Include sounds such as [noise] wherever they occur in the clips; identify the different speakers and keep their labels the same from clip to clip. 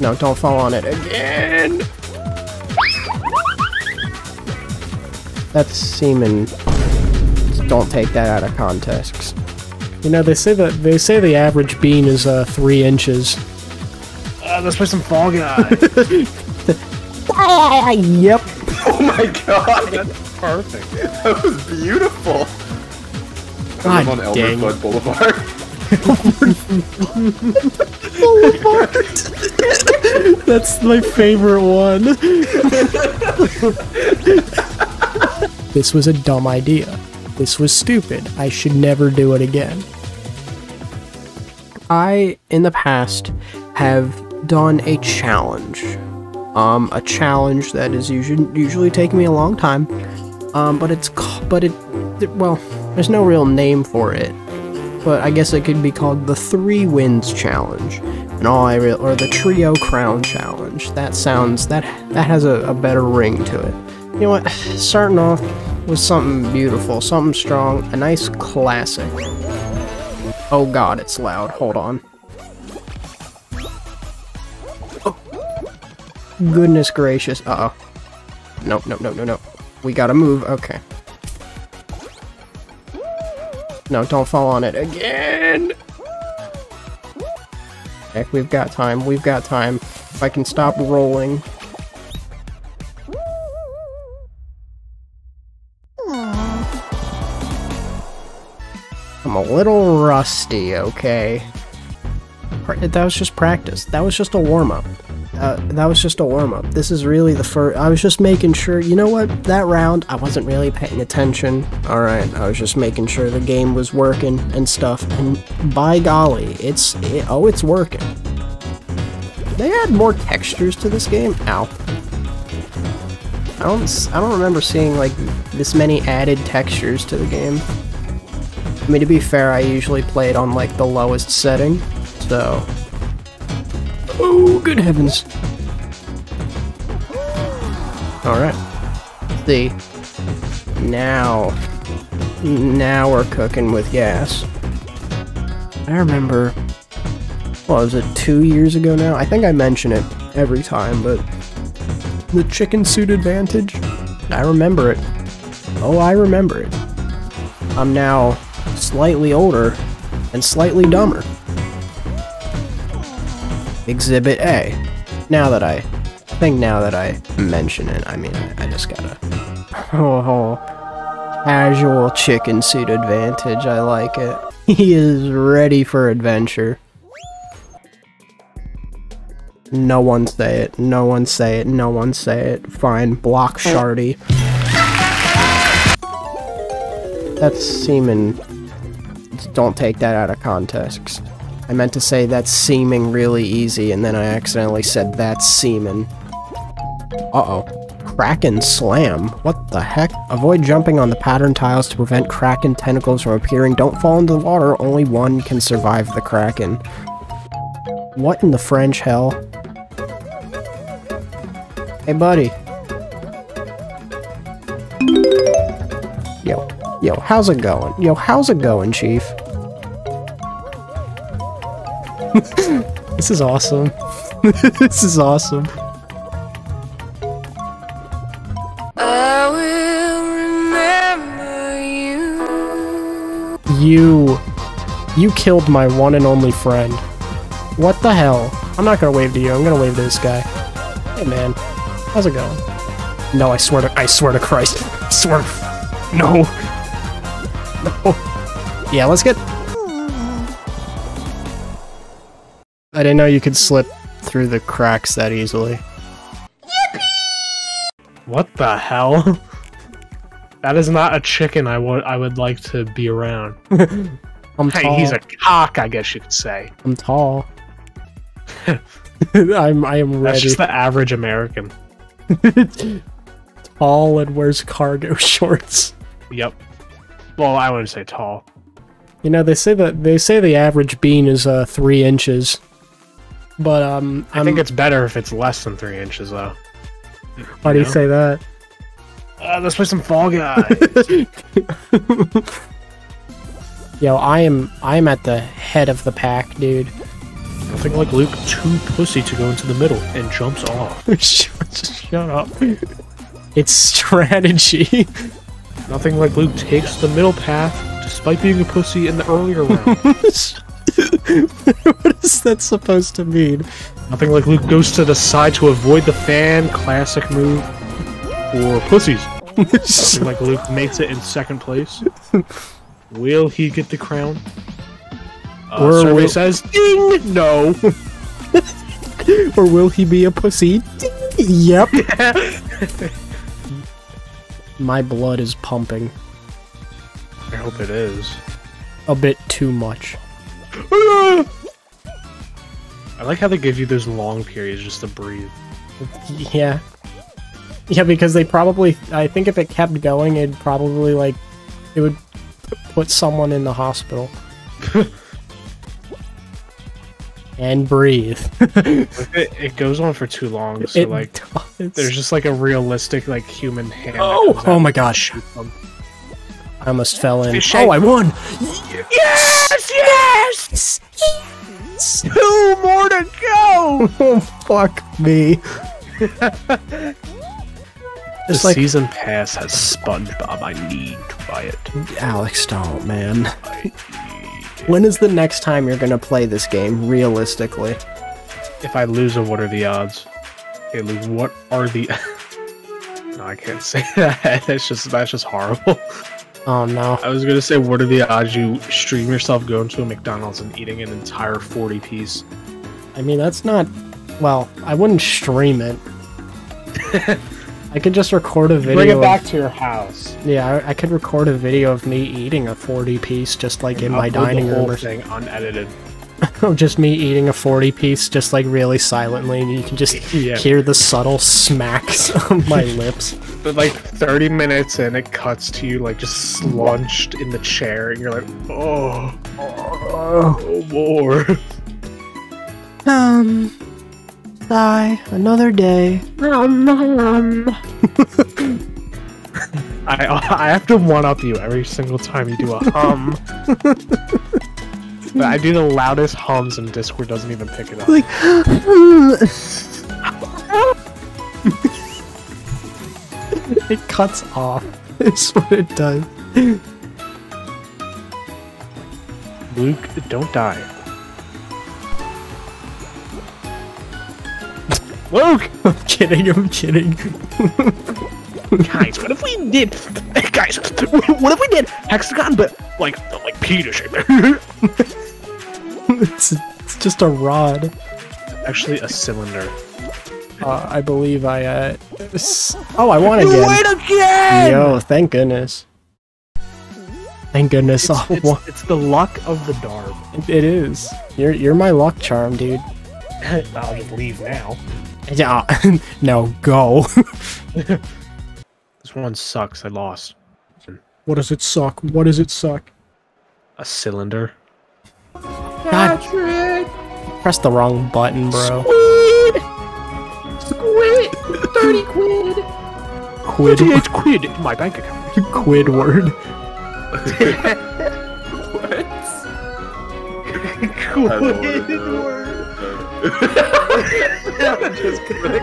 Speaker 1: No, don't fall on it again! That's semen. Don't take that out of context.
Speaker 2: You know, they say that they say the average bean is uh, three inches.
Speaker 3: Uh, let's play some Fall Guy. [laughs] [laughs]
Speaker 1: yep.
Speaker 4: Oh my god, [laughs]
Speaker 3: That's perfect.
Speaker 4: that was beautiful.
Speaker 1: God
Speaker 4: I'm on
Speaker 1: dang.
Speaker 4: Elmer Fudd Boulevard. [laughs]
Speaker 2: That's my favorite one. [laughs] this was a dumb idea. This was stupid. I should never do it again.
Speaker 1: I, in the past, have done a challenge. Um, a challenge that is usually usually taking me a long time. Um, but it's but it, it- well, there's no real name for it. But I guess it could be called the Three Wins Challenge, and all I real or the Trio Crown Challenge. That sounds that that has a, a better ring to it. You know what? Starting off with something beautiful, something strong, a nice classic. Oh god, it's loud. Hold on. Oh. Goodness gracious. Uh oh. Nope, nope, nope, no, no. We gotta move. Okay. No, don't fall on it again! Heck, we've got time. We've got time. If I can stop rolling. I'm a little rusty, okay? That was just practice. That was just a warm up. Uh, that was just a warm up. This is really the first. I was just making sure. You know what? That round, I wasn't really paying attention. All right, I was just making sure the game was working and stuff. And by golly, it's it, oh, it's working. They add more textures to this game. Ow. I don't. I don't remember seeing like this many added textures to the game. I mean, to be fair, I usually play it on like the lowest setting, so. Oh, good heavens! All right. See. Now, now we're cooking with gas. I remember. What was it? Two years ago now. I think I mention it every time, but the chicken suit advantage. I remember it. Oh, I remember it. I'm now slightly older and slightly dumber. Exhibit A. Now that I I think now that I mention it, I mean, I, I just gotta. [laughs] Oh, oh, casual chicken suit advantage. I like it. [laughs] He is ready for adventure. No one say it. No one say it. No one say it. Fine. Block oh. Shardy. That's semen. Don't take that out of context. I meant to say that's seeming really easy, and then I accidentally said that's semen. Uh-oh. Kraken Slam. What the heck? Avoid jumping on the pattern tiles to prevent Kraken tentacles from appearing. Don't fall into the water. Only one can survive the Kraken. What in the French hell? Hey, buddy. Yo, yo, how's it going? Yo, how's it going, Chief? [laughs]
Speaker 2: This is awesome. [laughs] this is awesome.
Speaker 5: I will remember you.
Speaker 2: You. You killed my one and only friend. What the hell? I'm not gonna wave to you. I'm gonna wave to this guy. Hey man, how's it going? No, I swear to I swear to Christ. I [laughs] swear. No. No. Yeah, let's get. I didn't know you could slip through the cracks that easily. Yippee!
Speaker 3: What the hell? [laughs] That is not a chicken I would I would like to be around. [laughs]
Speaker 2: I'm
Speaker 3: Hey,
Speaker 2: tall.
Speaker 3: he's a cock, I guess you could say. [laughs]
Speaker 2: I'm tall. I'm I am ready.
Speaker 3: That's just the average American.
Speaker 2: tall and wears cargo shorts.
Speaker 3: Yep. Well, I wouldn't say tall.
Speaker 2: You know, they say that they say the average bean is uh three inches. But um
Speaker 3: I
Speaker 2: I'm,
Speaker 3: think it's better if it's less than three inches, though.
Speaker 2: why do you
Speaker 3: know?
Speaker 2: say that?
Speaker 3: Uh, let's play some Fall Guy. [laughs]
Speaker 2: Yo, I am I am at the head of the pack, dude.
Speaker 3: Nothing like Luke too pussy to go into the middle and jumps off. [laughs]
Speaker 1: shut, shut up. It's strategy.
Speaker 3: Nothing like Luke takes the middle path despite being a pussy in the earlier [laughs] round. [laughs]
Speaker 1: what is that supposed to mean?
Speaker 3: Nothing like Luke goes to the side to avoid the fan classic move for pussies. Nothing like Luke makes it in second place. Will he get the crown? Uh,
Speaker 1: Or
Speaker 3: survey
Speaker 1: will-
Speaker 3: says ding no. [laughs]
Speaker 1: or will he be a pussy? yep. [laughs] My blood is pumping
Speaker 3: I hope it is.
Speaker 1: a bit too much.
Speaker 3: I like how they give you those long periods just to breathe. [laughs]
Speaker 1: Yeah. Yeah, because they probably I think if it kept going it'd probably like it would put someone in the hospital. [laughs] and breathe.
Speaker 3: It, it goes on for too long, so
Speaker 1: it
Speaker 3: like
Speaker 1: does.
Speaker 3: there's just like a realistic like human hand.
Speaker 1: Oh, oh my gosh. I almost fell in. Oh. I won!
Speaker 3: Yes! Yes! Two more to go! [laughs]
Speaker 1: Oh, fuck me. [laughs]
Speaker 3: The
Speaker 1: It's like
Speaker 3: season pass has SpongeBob. I need to buy it.
Speaker 1: Alex, don't, man. When is the next time you're gonna play this game, realistically?
Speaker 3: If I lose, it, what are the odds? Okay, Luke, what are the? [laughs] no, I can't say that. That's just that's just horrible.
Speaker 1: Oh no.
Speaker 3: I was gonna say, what are the odds you stream yourself going to a McDonald's and eating an entire forty piece?
Speaker 1: I mean, that's not. Well, I wouldn't stream it. [laughs] I could just record a video.
Speaker 3: Bring it
Speaker 1: of-
Speaker 3: back to your house.
Speaker 1: yeah, I, I could record a video of me eating a 40 piece just like in my dining
Speaker 3: the
Speaker 1: room or
Speaker 3: thing unedited.
Speaker 1: Of [laughs] just me eating a 40 piece just like really silently and you can just
Speaker 3: Yeah.
Speaker 1: hear the subtle smacks [laughs] on my [laughs] lips.
Speaker 3: But like 30 minutes and it cuts to you like just slunched in the chair and you're like, oh, oh more.
Speaker 1: Um, die another day.
Speaker 3: I I have to one up you every single time you do a hum. But I do the loudest hums and Discord doesn't even pick it up.
Speaker 1: Like, [laughs] it cuts off. [laughs] It's what it does.
Speaker 3: Luke, don't die. Luke! [laughs]
Speaker 1: I'm kidding. I'm kidding.
Speaker 3: Guys, what if we did guys, what if we did hexagon but like like Peter shape? [laughs]
Speaker 1: it's, it's just a rod.
Speaker 3: Actually a cylinder.
Speaker 1: Uh, I believe I. Uh, oh, I won again.
Speaker 3: again!
Speaker 1: Yo, thank goodness. Thank goodness.
Speaker 3: It's,
Speaker 1: oh,
Speaker 3: it's,
Speaker 1: wha-
Speaker 3: it's the luck of the darb.
Speaker 1: it is. You're you're my luck charm, dude. [laughs]
Speaker 3: I'll just leave now.
Speaker 1: Yeah. [laughs] no, go.
Speaker 3: This one sucks. I lost.
Speaker 1: What does it suck? What does it suck?
Speaker 3: A cylinder.
Speaker 1: God. Press the wrong button, bro.
Speaker 4: Squid! Squid! 30 quid!
Speaker 1: Quid.
Speaker 3: It's quid in my bank account.
Speaker 1: Quidward. [laughs]
Speaker 4: What? Quid word. [laughs] just click.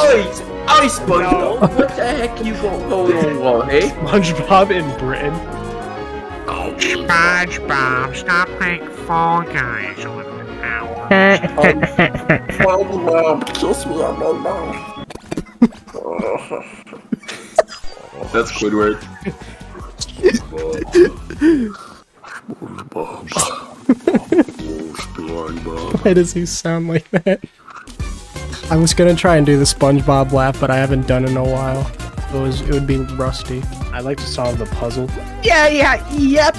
Speaker 4: Oi, oh, [laughs] oi, SpongeBob! What the heck you got going on, Wall, eh?
Speaker 3: SpongeBob in Britain.
Speaker 6: SpongeBob, stop playing Fall Guys on the hour.
Speaker 4: SpongeBob, kiss me on my mouth. That's Squidward. [laughs]
Speaker 1: Why does he sound like that? I was gonna try and do the SpongeBob laugh, but I haven't done it in a while. It was it would be rusty.
Speaker 3: I like to solve the puzzle.
Speaker 4: Yeah, yeah, yep.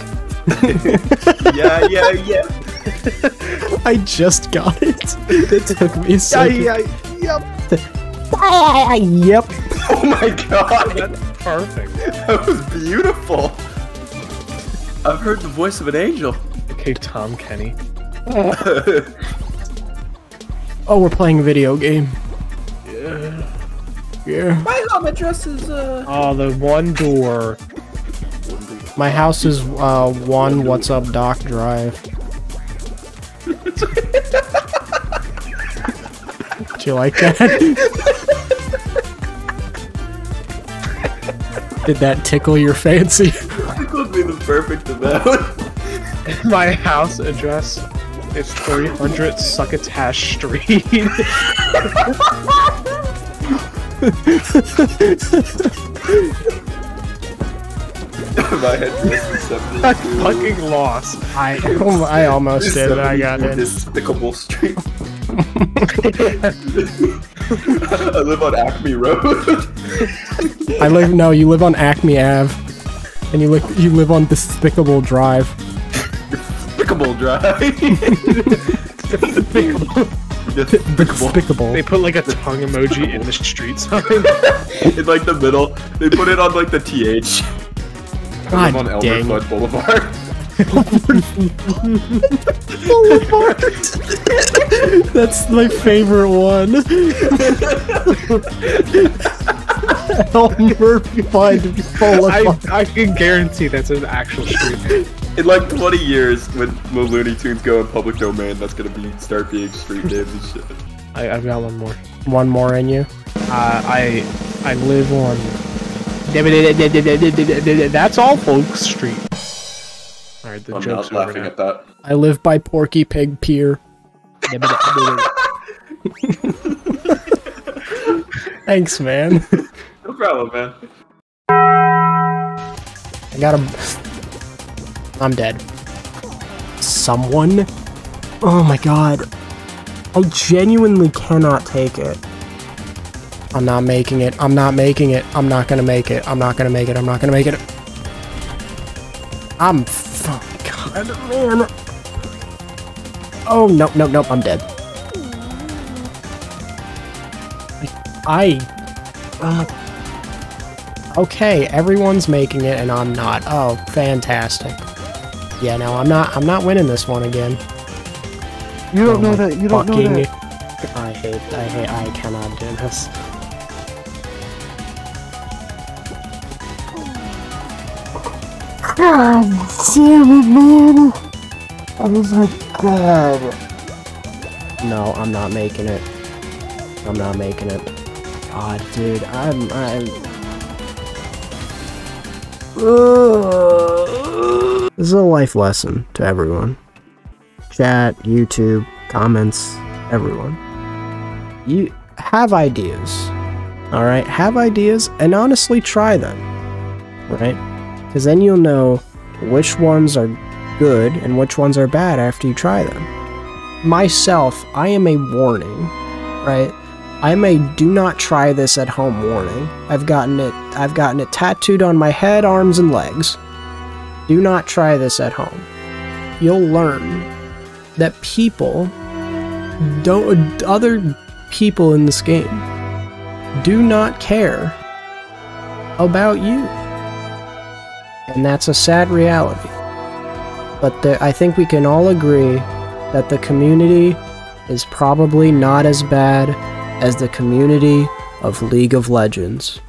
Speaker 4: [laughs] yeah, yeah, yeah. [laughs]
Speaker 1: I just got it. [laughs] It took me a
Speaker 4: Yeah,
Speaker 1: second.
Speaker 4: yeah, yep.
Speaker 1: Ah, yep.
Speaker 4: Oh my god, That's
Speaker 3: Perfect.
Speaker 4: that was beautiful. I've heard the voice of an angel.
Speaker 3: Okay, Tom Kenny.
Speaker 1: Oh, we're playing a video game. Yeah. Yeah.
Speaker 4: My home address is, uh...
Speaker 3: Oh, the one door.
Speaker 1: My house is uh one What's Up Doc Drive. Do you like that? Did that tickle your fancy?
Speaker 4: It would be the perfect amount. [laughs]
Speaker 3: My house address is 300 Succotash Street. [laughs]
Speaker 4: My is
Speaker 3: I fucking lost.
Speaker 1: I [laughs] [laughs] I almost did, but I got it.
Speaker 4: Despicable Street. I live on Acme Road.
Speaker 1: I live no, you live on Acme Ave, and you live you live on Despicable Drive.
Speaker 4: Despicable Drive. Despicable. [laughs]
Speaker 1: Despicable.
Speaker 3: They put like a tongue emoji in the street sign. [laughs]
Speaker 4: In like the middle, they put it on like the TH. I live on
Speaker 1: God
Speaker 4: Elmer
Speaker 1: dang.
Speaker 4: Fudd Boulevard. [laughs]
Speaker 1: That's my favorite one. Elmer Fudd Boulevard.
Speaker 3: I, I can guarantee that's an actual street.
Speaker 4: In like 20 years, when when Looney Tunes go in public domain, that's gonna be start being street names and shit.
Speaker 3: I, I've got one more.
Speaker 1: One more in you.
Speaker 3: Uh, I I live on. That's all, folks. Street. All right, the
Speaker 4: I'm
Speaker 3: joke's
Speaker 4: not
Speaker 3: over
Speaker 4: laughing
Speaker 3: now.
Speaker 4: at that.
Speaker 1: I live by Porky Pig Pier. [laughs] Thanks, man.
Speaker 4: No problem, man.
Speaker 1: I got him. I'm dead. Someone? Oh my god. I genuinely cannot take it. I'm not making it. I'm not making it. I'm not gonna make it. I'm not gonna make it. I'm not gonna make it. I'm. Oh god, man. Oh, nope, nope, nope. I'm dead. I. Uh, okay, everyone's making it and I'm not. Oh, fantastic. Yeah, no, I'm not. I'm not winning this one again.
Speaker 7: You don't
Speaker 1: Oh
Speaker 7: know that. You don't know that.
Speaker 1: I hate. I hate. I cannot do this.
Speaker 7: God damn it, man! Oh my god.
Speaker 1: No, I'm not making it. I'm not making it. God, dude, I'm. I'm. This is a life lesson to everyone. Chat, YouTube, comments, everyone. You have ideas. Alright? Have ideas and honestly try them. Right? Because then you'll know which ones are good and which ones are bad after you try them myself, I am a warning, right? I'm a do not try this at home warning. I've gotten it I've gotten it tattooed on my head, arms and legs. Do not try this at home. You'll learn that people don't other people in this game do not care about you. And that's a sad reality. But the, I think we can all agree that the community is probably not as bad as the community of League of Legends.